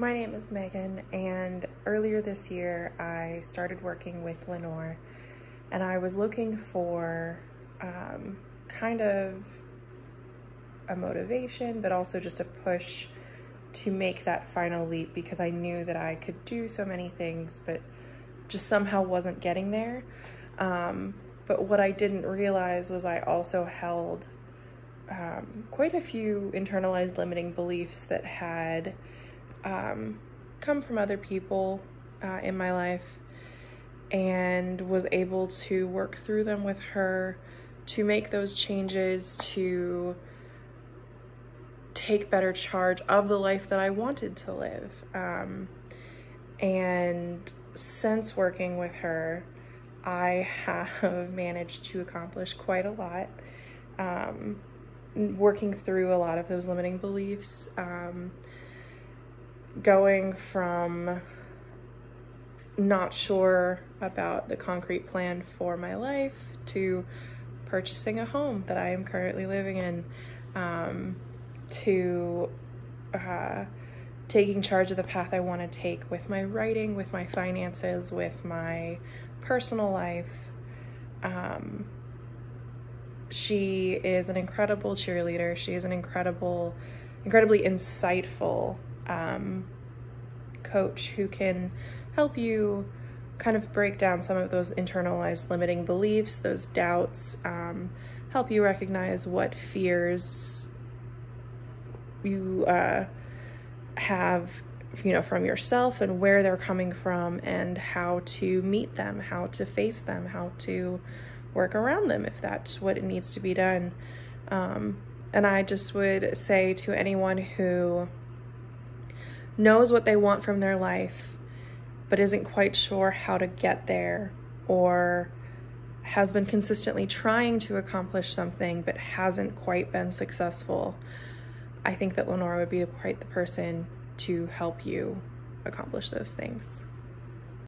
My name is Meghan, and earlier this year I started working with LeeNor, and I was looking for um, kind of a motivation, but also just a push to make that final leap because I knew that I could do so many things, but just somehow wasn't getting there. Um, but what I didn't realize was I also held um, quite a few internalized limiting beliefs that had um, come from other people uh, in my life and was able to work through them with her to make those changes to take better charge of the life that I wanted to live. Um, and since working with her, I have managed to accomplish quite a lot. Um, working through a lot of those limiting beliefs. Um, going from not sure about the concrete plan for my life to purchasing a home that I am currently living in, um, to uh, taking charge of the path I want to take with my writing, with my finances, with my personal life. Um, she is an incredible cheerleader. She is an incredible, incredibly insightful um, coach who can help you kind of break down some of those internalized limiting beliefs, those doubts, um, help you recognize what fears you uh, have, you know, from yourself and where they're coming from and how to meet them, how to face them, how to work around them if that's what it needs to be done. Um, and I just would say to anyone who knows what they want from their life, but isn't quite sure how to get there, or has been consistently trying to accomplish something but hasn't quite been successful, I think that Lenora would be quite the person to help you accomplish those things.